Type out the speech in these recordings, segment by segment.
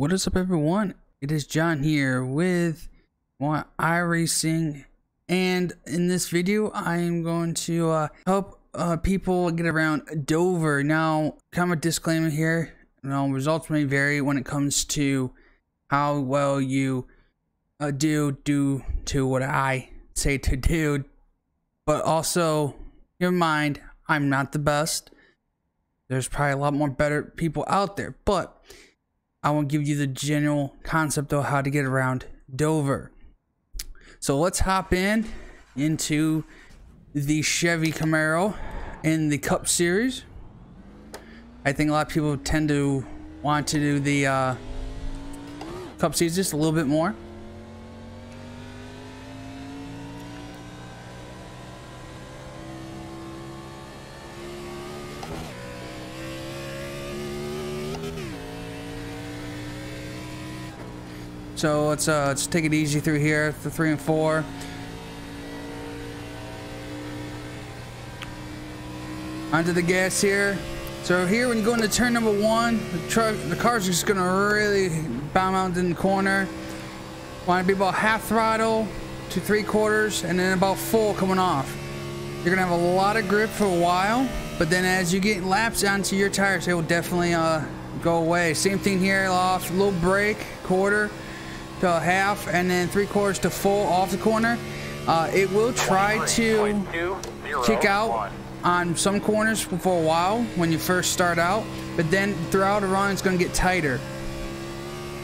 What is up, everyone? It is Jon here with more iRacing, and in this video, I am going to uh, help uh, people get around Dover. Now, kind of a disclaimer here: you know, results may vary when it comes to how well you uh, do do to what I say to do, but also, your mind, I'm not the best. There's probably a lot more better people out there, but I will give you the general concept of how to get around Dover. So let's hop in into the Chevy Camaro in the Cup Series. I think a lot of people tend to want to do the uh, Cup Series just a little bit more. So let's uh, let's take it easy through here, the three and four. Onto the gas here. So here, when you go into turn number one, the truck, the car's just gonna really bomb out in the corner. Want to be about half throttle to three quarters, and then about full coming off. You're gonna have a lot of grip for a while, but then as you get laps onto your tires, they will definitely uh, go away. Same thing here, off, little brake, quarter to half and then three quarters to full off the corner. Uh, it will try to kick out on some corners for a while when you first start out, but then throughout the run it's going to get tighter.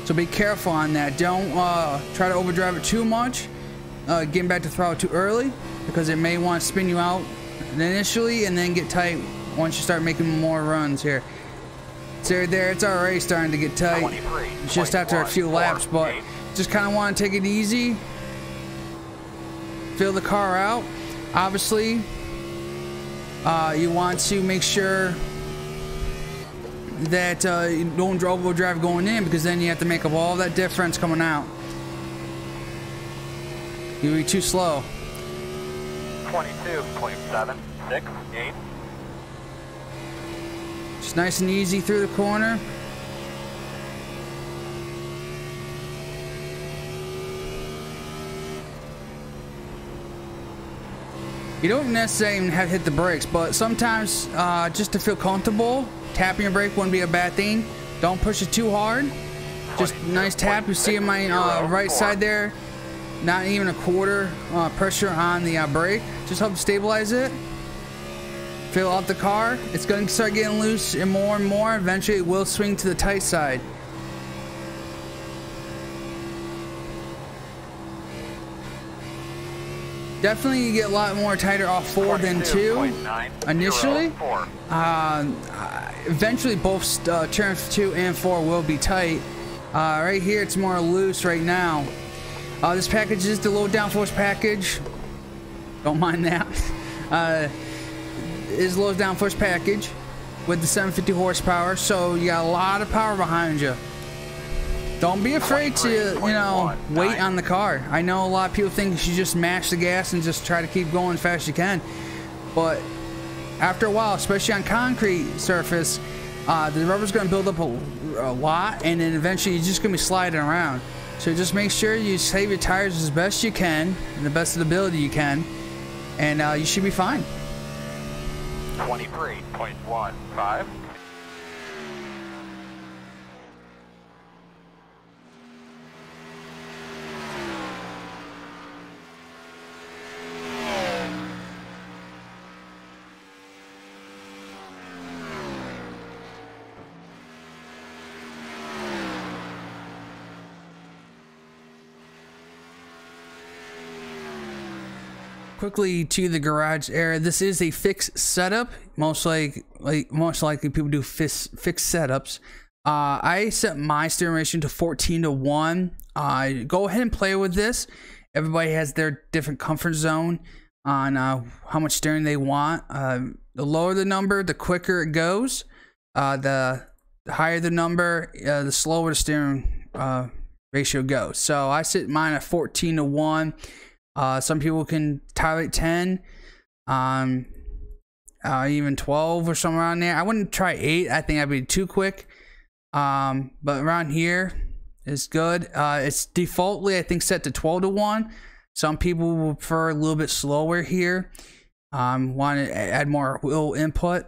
So be careful on that. Don't uh, try to overdrive it too much, uh, getting back to throttle too early, because it may want to spin you out initially and then get tight once you start making more runs here. So there, it's already starting to get tight. Just after a few laps, but just kind of want to take it easy. Fill the car out. Obviously, uh, you want to make sure that uh, you don't drive overdrive going in because then you have to make up all that difference coming out. You'll be too slow. 22.768. Just nice and easy through the corner. You don't necessarily have to hit the brakes, but sometimes uh, just to feel comfortable, tapping your brake wouldn't be a bad thing. Don't push it too hard. Just nice tap. You see my uh, right side there, not even a quarter uh, pressure on the uh, brake. Just help stabilize it. Fill out the car. It's going to start getting loose and more and more. Eventually, it will swing to the tight side. Definitely you get a lot more tighter off four than two initially. Uh, eventually both uh, turns two and four will be tight. Uh, right here it's more loose right now. Uh, this package is the low downforce package. Don't mind that. Uh, is low downforce package with the 750 horsepower. So you got a lot of power behind you. Don't be afraid to, you know, wait on the car. I know a lot of people think you should just mash the gas and just try to keep going as fast as you can. But after a while, especially on concrete surface, uh, the rubber's going to build up a, a, lot and then eventually you're just going to be sliding around. So just make sure you save your tires as best you can, and the best of the ability you can, and uh, you should be fine. 23.15. quickly to the garage area. This is a fixed setup. Most like like most likely people do fixed fixed setups. Uh, I set my steering ratio to 14 to 1. Uh, go ahead and play with this. Everybody has their different comfort zone on uh, how much steering they want. Uh, the lower the number, the quicker it goes. Uh, the, higher the number, uh, the slower the steering ratio goes. So I set mine at 14 to 1. Uh, some people can tolerate 10, um, uh, even 12 or somewhere around there. I wouldn't try 8. I think I'd be too quick. Um, but around here, is good. Uh, it's defaultly, I think, set to 12 to 1. Some people prefer a little bit slower here. Um, want to add more wheel input.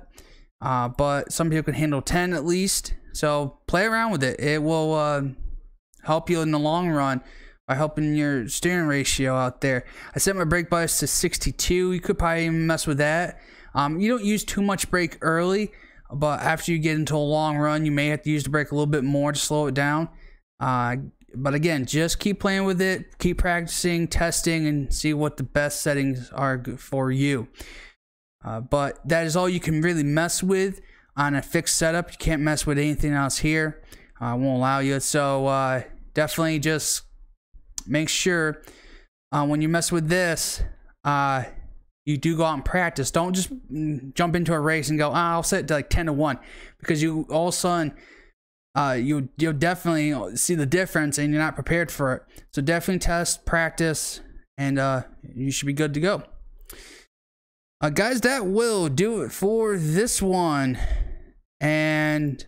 Uh, but some people can handle 10 at least. So play around with it. It will uh, help you in the long run by helping your steering ratio out there. I set my brake bias to 62. You could probably mess with that. Um, you don't use too much brake early, but after you get into a long run, you may have to use the brake a little bit more to slow it down. Uh, but again, just keep playing with it, keep practicing, testing, and see what the best settings are for you. Uh, but that is all you can really mess with on a fixed setup. You can't mess with anything else here. I uh, won't allow you. So uh, definitely just make sure uh, when you mess with this, uh, you do go out and practice. Don't just mm, jump into a race and go, oh, I'll set it to like 10 to 1 because you all of a sudden uh, you you'll definitely see the difference and you're not prepared for it. So definitely test, practice, and uh, you should be good to go. Uh, guys, that will do it for this one. And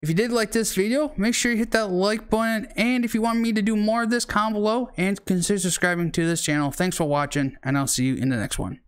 if you did like this video, make sure you hit that like button. And if you want me to do more of this, comment below and consider subscribing to this channel. Thanks for watching, and I'll see you in the next one.